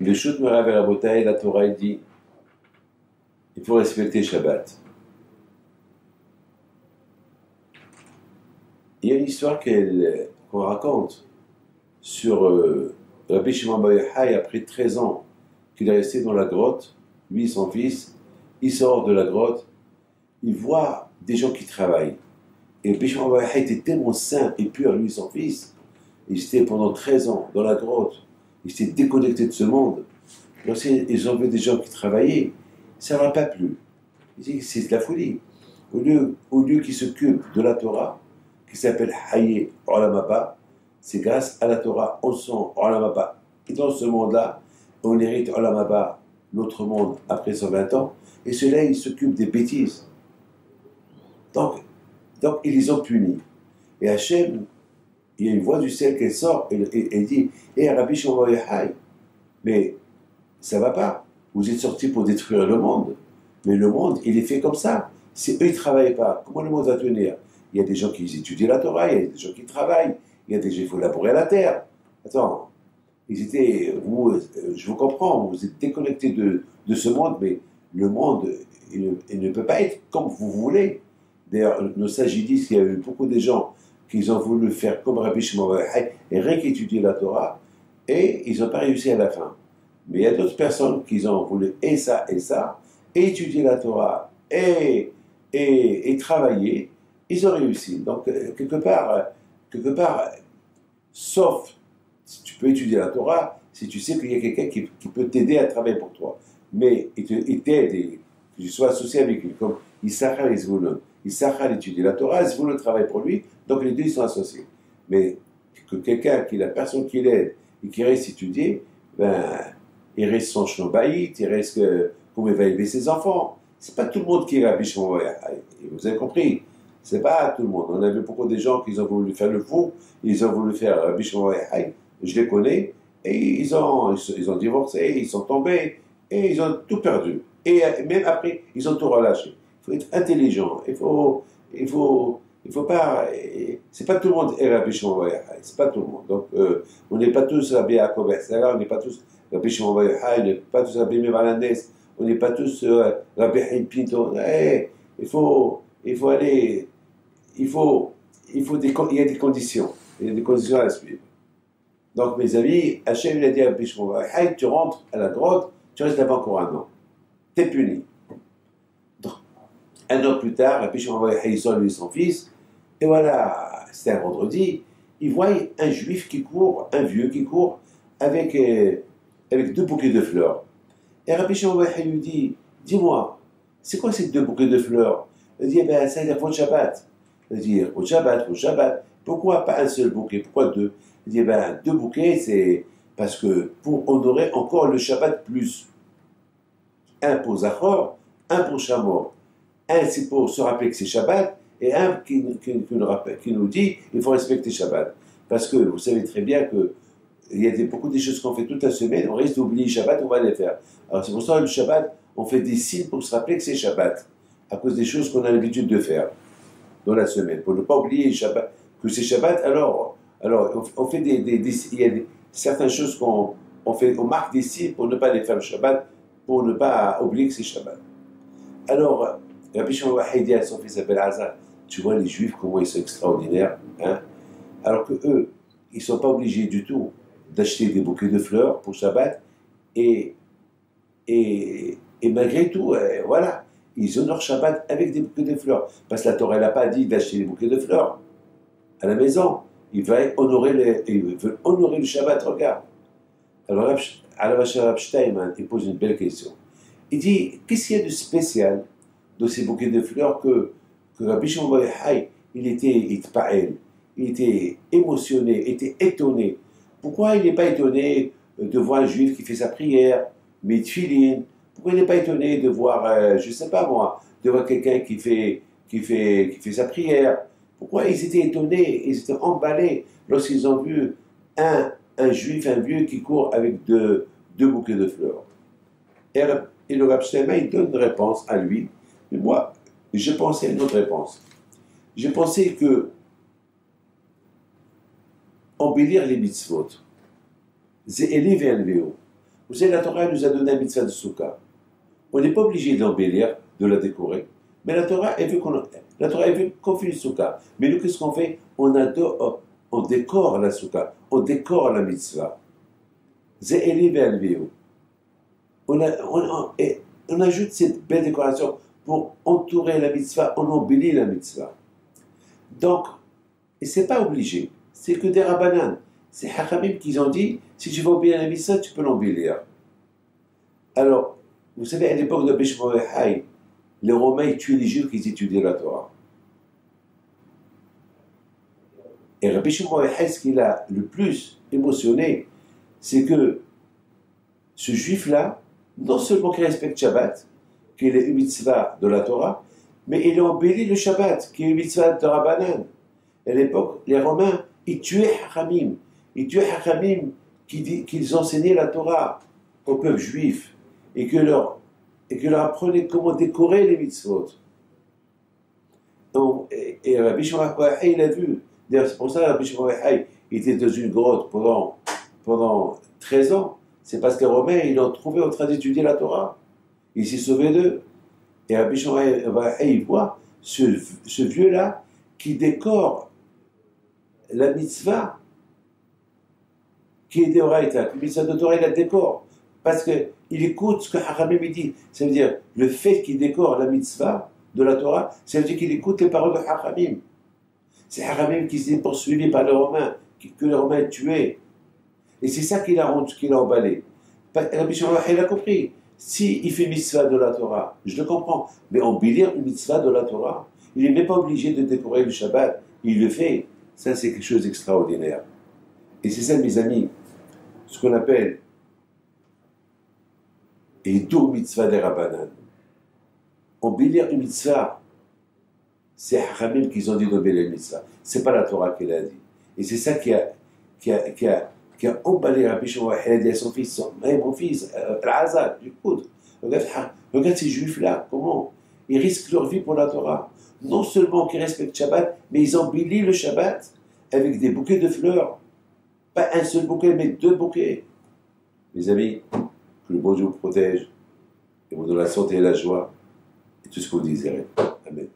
Le Shut Merav et la Torah, dit il faut respecter Shabbat. Il y a une histoire qu'on raconte sur euh, Rabbi Shimon après 13 ans qu'il est resté dans la grotte, lui et son fils, il sort de la grotte, il voit des gens qui travaillent. Et Rabbi Shimon était tellement saint et pur, lui et son fils, il était pendant 13 ans dans la grotte, il s'était déconnecté de ce monde. Lorsqu'ils ont vu des gens qui travaillaient, ça ne leur a pas plu. C'est de la folie. Au lieu, au lieu qu'ils s'occupent de la Torah, qui s'appelle Haye Olamaba, c'est grâce à la Torah, on sent Olamaba. Et dans ce monde-là, on hérite Olamaba, l'autre monde, après 120 ans, et ceux-là, ils s'occupent des bêtises. Donc, donc, ils les ont punis. Et Hachem, il y a une voix du ciel qui sort et, dit Hé, hey, Rabbi mais ça va pas. Vous êtes sortis pour détruire le monde. Mais le monde, il est fait comme ça. Si eux, ils ne travaillent pas, comment le monde va tenir? Il y a des gens qui étudient la Torah, il y a des gens qui travaillent, il y a des gens qui font labourer la terre. Attends, ils étaient, vous, euh, je vous comprends, vous êtes déconnectés de, de ce monde, mais le monde, il ne, peut pas être comme vous voulez. D'ailleurs, nos sages disent qu'il y a eu beaucoup de gens qui ont voulu faire comme Rabbi Shimon et rien qu'étudier la Torah, et ils n'ont pas réussi à la fin. Mais il y a d'autres personnes qui ont voulu et ça et ça, et étudier la Torah et, et, travailler, ils ont réussi. Donc, euh, quelque part, euh, quelque part, sauf si tu peux étudier la Torah, si tu sais qu'il y a quelqu'un qui, peut t'aider à travailler pour toi. Mais il t'aide, que tu sois associé avec lui, comme Issachar et. Issachar étudie la Torah, Zvulun travaille pour lui, donc les deux sont associés. Mais que quelqu'un qui la personne qui l'aide et qui reste étudier, ben, il reste son shnobaït, il reste comment il va élever ses enfants. C'est pas tout le monde qui est Rabbi Shimon Vous avez compris C'est pas tout le monde. On a vu beaucoup de gens qui ont voulu faire le fou, ils ont voulu faire Rabbi Shimon Je les connais, et ils ont, ils ont divorcé, ils sont tombés, et ils ont tout perdu. Et même après, ils ont tout relâché. Faut être intelligent, il faut, il faut, il faut pas, c'est pas tout le monde est Rabbi Shimon c'est pas tout le monde. Donc, euh, on n'est pas tous Rabbi Yaakov on n'est pas tous Rabbi Shimon on n'est pas tous Rabbi Mevalandes, on n'est pas tous euh, Rabbi Pinto. Eh, il faut, il faut aller, il faut, il faut des, il y a des conditions, il y a des conditions à suivre. Donc, mes amis, Hachem, il a dit à Rabbi tu rentres à la grotte, tu restes là-bas encore un an. T'es puni. Un an plus tard, Rabbi Shimon il sort lui son fils, et voilà, c'était un vendredi, il voit un juif qui court, un vieux qui court, avec, euh, avec deux bouquets de fleurs. Et Rabbi Shimon lui dit, dis-moi, c'est quoi ces deux bouquets de fleurs? Il dit, eh ben, dire pour le Shabbat. Il dit, pour Shabbat, pour Shabbat. Pourquoi pas un seul bouquet? Pourquoi deux? Il dit, eh ben, deux bouquets, c'est parce que pour honorer encore le Shabbat plus. Un pour Zachor, un pour Shamor. Un, c'est pour se rappeler que c'est Shabbat, et un qui, nous dit il faut respecter Shabbat. Parce que vous savez très bien que il y a beaucoup de choses qu'on fait toute la semaine, on risque d'oublier Shabbat, on va les faire. Alors c'est pour ça que le Shabbat, on fait des signes pour se rappeler que c'est Shabbat, à cause des choses qu'on a l'habitude de faire dans la semaine, pour ne pas oublier Shabbat, que c'est Shabbat. Alors, alors on, fait des, il y a certaines choses qu'on marque des signes pour ne pas les faire le Shabbat, pour ne pas oublier que c'est Shabbat. Alors, Rabbi Shimon dit à son fils Azar, tu vois les juifs, comment ils sont extraordinaires. Hein Alors que eux, ils ne sont pas obligés du tout d'acheter des bouquets de fleurs pour Shabbat. Et, et, et malgré tout, euh, voilà, ils honorent Shabbat avec des bouquets de fleurs. Parce que la Torah n'a pas dit d'acheter des bouquets de fleurs à la maison. Ils veulent honorer, le Shabbat, regarde. Alors, Al-Bashar Steinman, il pose une belle question. Il dit, qu'est-ce qu'il y a de spécial dans ces bouquets de fleurs que que Rabbi Shimon il était il était émotionné, était étonné. Pourquoi il n'est pas étonné de voir un juif qui fait sa prière, met filine Pourquoi il n'est pas étonné de voir, euh, je ne sais pas moi, de voir quelqu'un qui fait, qui, fait, qui fait sa prière? Pourquoi ils étaient étonnés, ils étaient emballés lorsqu'ils ont vu un, un juif, un vieux qui court avec deux, deux bouquets de fleurs? Et, le Rabbi il donne une réponse à lui. Mais moi, j'ai pensé à une autre réponse. J'ai pensé que embellir les mitzvot, c'est élever un. Vous savez, la Torah nous a donné un mitzvah de Souka. On n'est pas obligé d'embellir, de la décorer. Mais la Torah, elle veut qu'on la Torah, elle veut qu'on Souka. Mais nous, qu'est-ce qu'on fait? On, décore la Souka, on décore la mitzvah. On, on, on ajoute cette belle décoration pour entourer la mitzvah, on embellit la mitzvah. Donc, et c'est pas obligé, c'est que des rabbanan. C'est Hachamim qui ont dit, si tu veux embellir la mitzvah, tu peux l'embellir. Alors, vous savez, à l'époque de Bishmoehai, les Romains tuaient les Juifs qui étudiaient la Torah. Et Rabbi Shimon ce qui l'a le plus émotionné, c'est que ce juif-là, non seulement qu'il respecte Shabbat, qui est une mitzvah de la Torah, mais il a embelli le Shabbat, qui est une mitzvah de Rabbanan. À l'époque, les Romains, ils tuaient Hachamim. Ils tuaient Hachamim qu'ils enseignaient la Torah au peuple juif et que leur, et que leur apprenaient comment décorer les mitzvot. et, et Rabbi Shimon il a vu. C'est pour ça que Rabbi Shimon était dans une grotte pendant, pendant 13 ans. C'est parce que les Romains, ils l'ont trouvé en train d'étudier la Torah. Il s'est sauvé d'eux. Et Rabbi il voit ce, ce vieux-là qui décore la mitzvah qui est d'Oraïta. La mitzvah de Torah, il la décore. Parce qu'il écoute ce que Haramim dit. Ça veut dire, le fait qu'il décore la mitzvah de la Torah, ça veut dire qu'il écoute les paroles de Haramim. C'est Haramim qui s'est poursuivi par les Romains, que les Romains tuaient. Et c'est ça qu'il a, qu'il a emballé. Rabbi il a compris. Si il fait mitzvah de la Torah, je le comprends, mais embellir une mitzvah de la Torah, il n'est pas obligé de décorer le Shabbat, il le fait. Ça, c'est quelque chose d'extraordinaire. Et c'est ça, mes amis, ce qu'on appelle et d'où mitzvah des rabbanan. Embellir une mitzvah, c'est Haramim qui ont dit d'embellir une mitzvah. C'est pas la Torah qui l'a dit. Et c'est ça qui a, qui a, qui a, qui a emballé Rabbi Shimon dit à son fils, son, mon fils, Al-Azad, euh, écoute, regarde, regarde ces juifs-là, comment ils risquent leur vie pour la Torah. Non seulement qu'ils respectent Shabbat, mais ils embellissent le Shabbat avec des bouquets de fleurs. Pas un seul bouquet, mais deux bouquets. Mes amis, que le bon Dieu vous protège et vous donne la santé et la joie et tout ce que vous désirez. Amen.